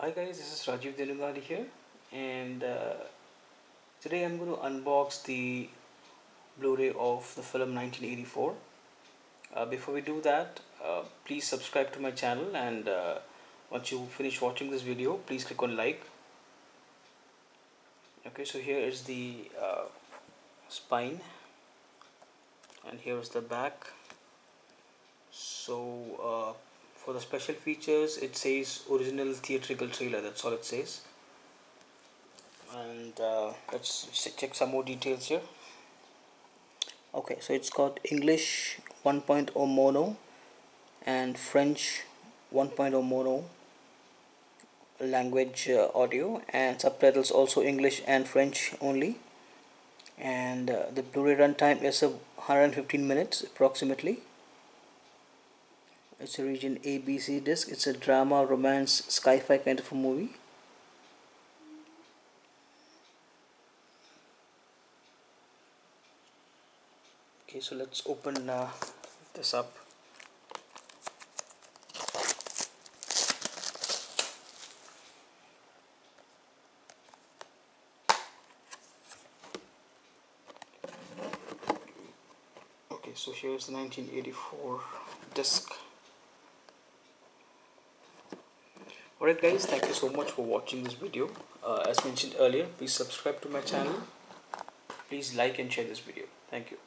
Hi guys, this is Rajiv Nedungadi here and uh, today I'm going to unbox the Blu-ray of the film 1984. Uh, before we do that, uh, please subscribe to my channel and uh, once you finish watching this video, please click on like. Okay, so here is the uh, spine and here is the back. So uh, for the special features it says original theatrical trailer that's all it says. And uh, let's check some more details here. Okay so it's got English 1.0 mono and French 1.0 mono language uh, audio and subtitles also English and French only. And uh, the Blu-ray runtime is a 115 minutes approximately it's a region ABC disc. It's a drama romance sci-fi kind of a movie. Okay so let's open uh, this up. Okay so here's the 1984 disc alright guys thank you so much for watching this video. Uh, as mentioned earlier please subscribe to my channel. Please like and share this video. Thank you